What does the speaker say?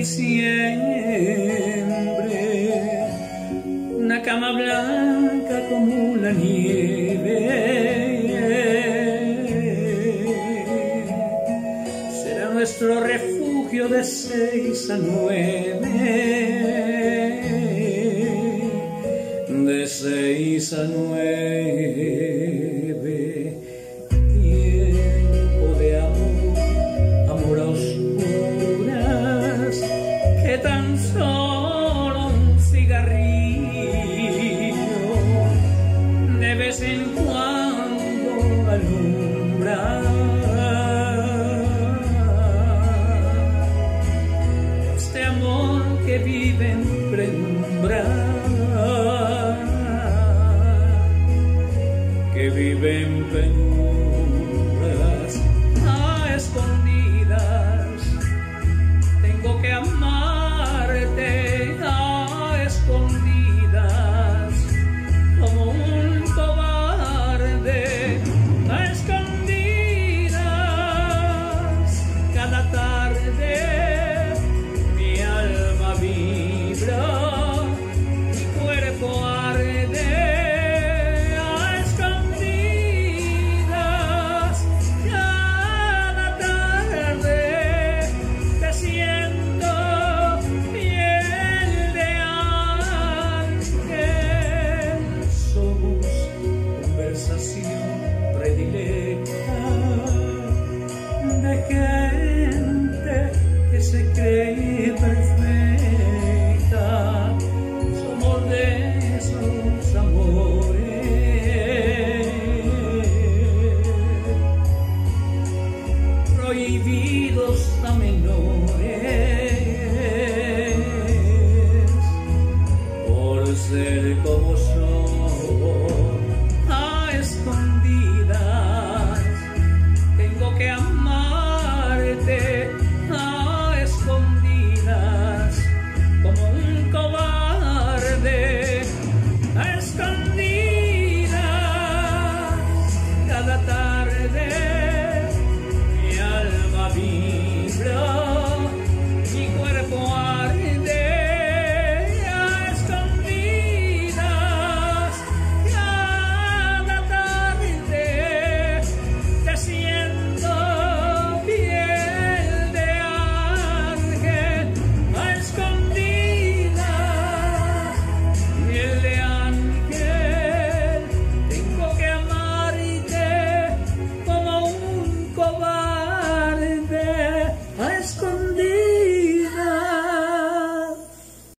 diciembre, una cama blanca como la nieve. Nuestro refugio de seis a nueve de seis a nueve. Tiempo de amor, amor a oscuras, que tan solo un cigarrillo de vez en cuando alumbra. Que vive en penumbra. que vive en